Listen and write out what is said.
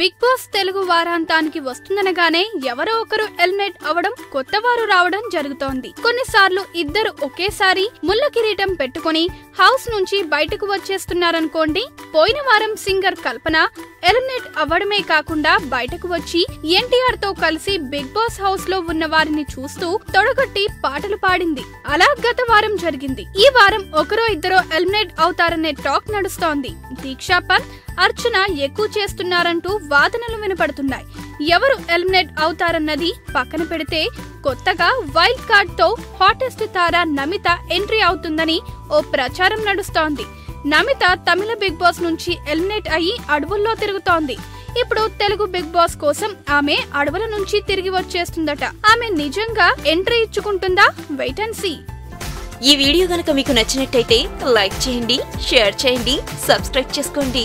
Big Boss Telugu వారాంతానికి వస్తుందనగానే ఎవరో ఒకరు ఎలిమినేట్ అవడం కొత్త వారు రావడం జరుగుతోంది. కొన్నిసార్లు ఇద్దరు ఒకేసారి ముళ్ళ కిరీటం పెట్టుకుని హౌస్ నుంచి బయటకు వచ్చేస్తున్నారనుకోండి పోయిన వారం సింగర్ కల్పన ఎలిమినేట్ అవ్వడమే కాకుండా బయటకు వచ్చి ఎన్టీఆర్తో కలిసి బిగ్ బాస్ హౌస్లో ఉన్న వారిని చూస్తూ తొడగొట్టి పాటలు పాడింది. అలా గత వారం జరిగింది. ఈ వారం ఒకరో ఇద్దరో ఎలిమినేట్ అవుతారనే టాక్ నడుస్తోంది. దీక్షా పంత్ అర్చన ఎక్కువ చేస్తున్నారంటూ వాదనలు వినపడుతున్నాయి. ఎవరు ఎలిమినేట్ అవుతారన్నది పక్కన పెడితే కొత్తగా వైల్డ్ కార్డ్తో హాటెస్ట్ తార నమిత ఎంట్రీ అవుతుందని ఓ ప్రచారం నడుస్తోంది. నమిత తమిళ బిగ్ బాస్ నుంచి ఎలిమినేట్ అయ్యి అడవుల్లో తిరుగుతోంది. ఇప్పుడు తెలుగు బిగ్ బాస్ కోసం ఆమె అడవుల నుంచి తిరిగి వచ్చేస్తుందట. ఆమె నిజంగా ఎంట్రీ ఇచ్చుకుంటుందా? వెయిట్ అండ్ సీ ఈ వీడియో గనక మీకు నచ్చినట్టయితే లైక్ చేయండి షేర్ చేయండి సబ్స్క్రైబ్ చేసుకోండి.